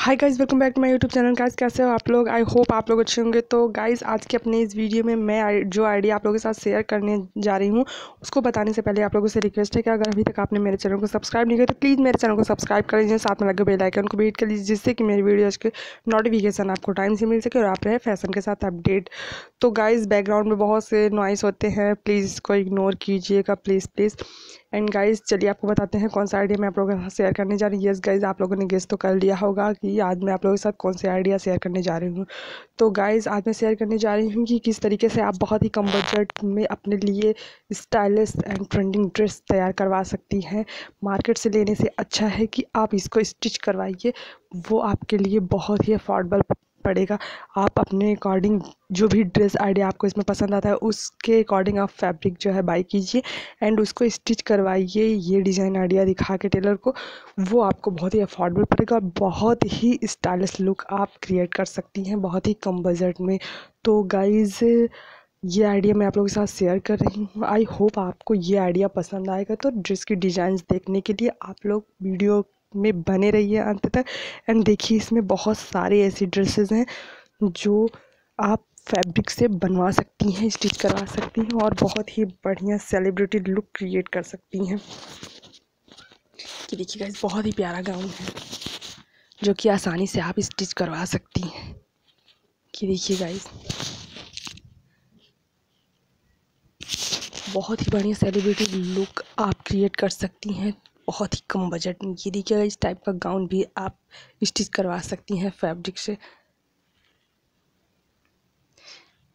Hi guys welcome back to my YouTube channel guys कैसे हो आप लोग? आई होप आप लोग अच्छे होंगे। तो गाइस आज के अपने इस वीडियो में मैं जो आइडिया आप लोगों के साथ शेयर करने जा रही हूँ, उसको बताने से पहले आप लोगों से रिक्वेस्ट है कि अगर अभी तक आपने मेरे चैनल को सब्सक्राइब नहीं किया तो प्लीज़ मेरे चैनल को सब्सक्राइब कर लीजिए। साथ में लगे बेल आइकन को बीट कर लीजिए, जिससे कि मेरी वीडियोज़ के नोटिफिकेशन आपको टाइम से मिल सके और आप रहे फ़ैशन के साथ अपडेट तो गाइज़ बैकग्राउंड में बहुत से नॉइस होते हैं। प्लीज़ इसको इग्नोर कीजिएगा प्लीज़ प्लीज़ एंड गाइज़ चलिए आपको बताते हैं कौन सा आइडिया मैं आप लोगों के साथ शेयर करने जा रही हूँ। यस गाइज़ आप लोगों ने गेस तो कर लिया होगा कि आज मैं आप लोगों के साथ कौन से आइडिया शेयर करने जा रही हूँ। तो गाइज़ आज मैं शेयर करने जा रही हूँ कि किस तरीके से आप बहुत ही कम बजट में अपने लिए स्टाइलिश एंड ट्रेंडिंग ड्रेस तैयार करवा सकती हैं। मार्केट से लेने से अच्छा है कि आप इसको स्टिच करवाइए। वो आपके लिए बहुत ही अफोर्डेबल पड़ेगा। आप अपने अकॉर्डिंग जो भी ड्रेस आइडिया आपको इसमें पसंद आता है, उसके अकॉर्डिंग आप फैब्रिक जो है बाई कीजिए एंड उसको स्टिच करवाइए। ये डिज़ाइन आइडिया दिखा के टेलर को, वो आपको बहुत ही अफोर्डेबल पड़ेगा और बहुत ही स्टाइलिश लुक आप क्रिएट कर सकती हैं बहुत ही कम बजट में। तो गाइज़ ये आइडिया मैं आप लोगों के साथ शेयर कर रही हूँ। आई होप आपको ये आइडिया पसंद आएगा। तो ड्रेस की डिज़ाइंस देखने के लिए आप लोग वीडियो में बने रहिए अंत तक एंड देखिए, इसमें बहुत सारे ऐसी ड्रेसेस हैं, जो आप फैब्रिक से बनवा सकती हैं स्टिच करवा सकती हैं और बहुत ही बढ़िया सेलिब्रिटी लुक क्रिएट कर सकती हैं। कि देखिए गाइस बहुत ही प्यारा गाउन है, जो कि आसानी से आप स्टिच करवा सकती हैं। कि देखिए गाइस बहुत ही बढ़िया सेलिब्रिटी लुक आप क्रिएट कर सकती हैं। बहुत ही कम बजट में। ये देखिएगा इस टाइप का गाउन भी आप स्टिच करवा सकती हैं फैब्रिक से।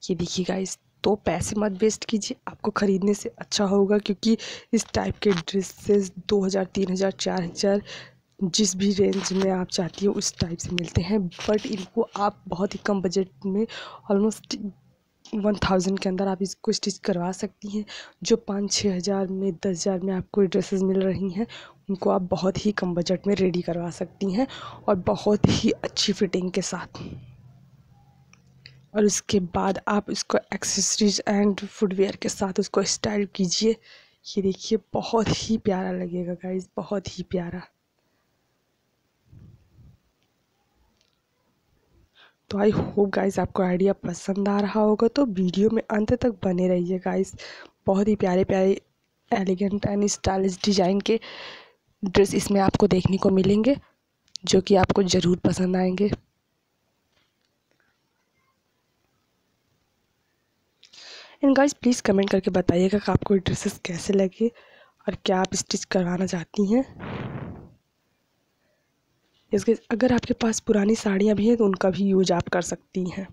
ये देखिएगा इस तो पैसे मत वेस्ट कीजिए। आपको ख़रीदने से अच्छा होगा क्योंकि इस टाइप के ड्रेसेस दो हज़ार, तीन हज़ार, चार हज़ार, जिस भी रेंज में आप चाहती हो, उस टाइप से मिलते हैं। बट इनको आप बहुत ही कम बजट में ऑलमोस्ट वन थाउज़ेंड के अंदर आप इसको स्टिच करवा सकती हैं, जो पाँच छः हज़ार में, दस हज़ार में आपको ड्रेसेस मिल रही हैं, उनको आप बहुत ही कम बजट में रेडी करवा सकती हैं और बहुत ही अच्छी फिटिंग के साथ। और उसके बाद आप इसको एक्सेसरीज एंड फुटवेयर के साथ उसको स्टाइल कीजिए। ये देखिए, बहुत ही प्यारा लगेगा गाइज़ बहुत ही प्यारा। तो आई होप गाइस आपको आइडिया पसंद आ रहा होगा। तो वीडियो में अंत तक बने रहिए गाइस बहुत ही प्यारे प्यारे एलिगेंट एंड स्टाइलिश डिज़ाइन के ड्रेस इसमें आपको देखने को मिलेंगे, जो कि आपको ज़रूर पसंद आएँगे। एंड गाइस प्लीज़ कमेंट करके बताइएगा कि आपको ड्रेसेस कैसे लगे और क्या आप स्टिच करवाना चाहती हैं। इसके अगर आपके पास पुरानी साड़ियाँ भी हैं तो उनका भी यूज़ आप कर सकती हैं।